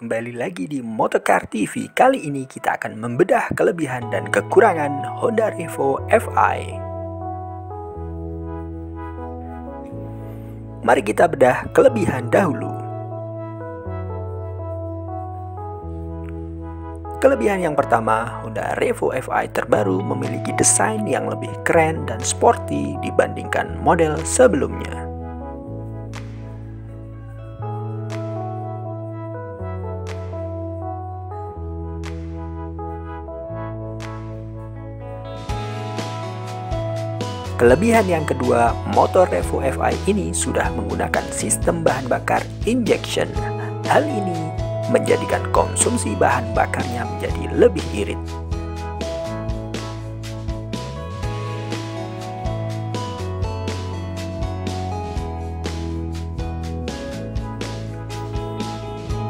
kembali lagi di Motocar TV. Kali ini kita akan membedah kelebihan dan kekurangan Honda Revo FI. Mari kita bedah kelebihan dahulu. Kelebihan yang pertama, Honda Revo FI terbaru memiliki desain yang lebih keren dan sporty dibandingkan model sebelumnya. Kelebihan yang kedua, motor Revo FI ini sudah menggunakan sistem bahan bakar injection. Hal ini menjadikan konsumsi bahan bakarnya menjadi lebih irit.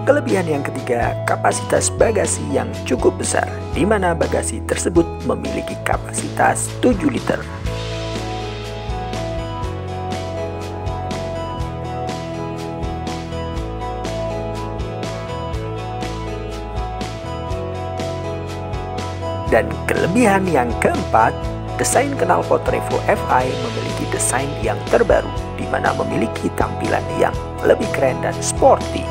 Kelebihan yang ketiga, kapasitas bagasi yang cukup besar, di mana bagasi tersebut memiliki kapasitas 7 liter. Dan kelebihan yang keempat, desain knalpot Revo FI memiliki desain yang terbaru, di mana memiliki tampilan yang lebih keren dan sporty.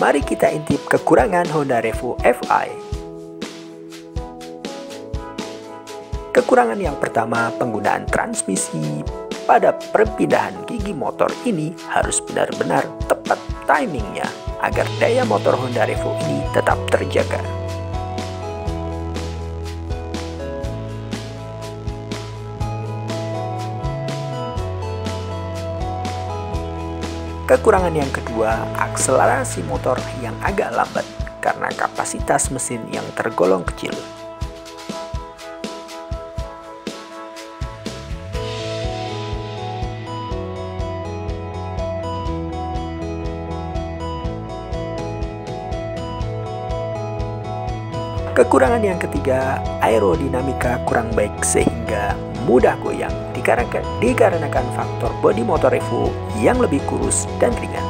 Mari kita intip kekurangan Honda Revo FI. Kekurangan yang pertama, penggunaan transmisi pada perpindahan gigi motor ini harus benar-benar tepat timingnya agar daya motor Honda Revo ini tetap terjaga. Kekurangan yang kedua, akselerasi motor yang agak lambat karena kapasitas mesin yang tergolong kecil. Kekurangan yang ketiga, aerodinamika kurang baik sehingga mudah goyang dikarenakan, dikarenakan faktor bodi motor Evo yang lebih kurus dan ringan.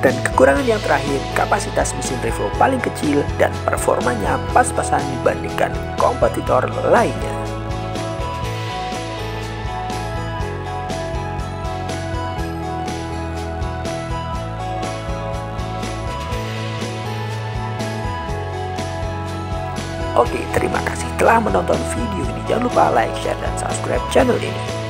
Dan kekurangan yang terakhir, kapasitas mesin Revo paling kecil dan performanya pas-pasan dibandingkan kompetitor lainnya. Oke, terima kasih telah menonton video ini. Jangan lupa like, share, dan subscribe channel ini.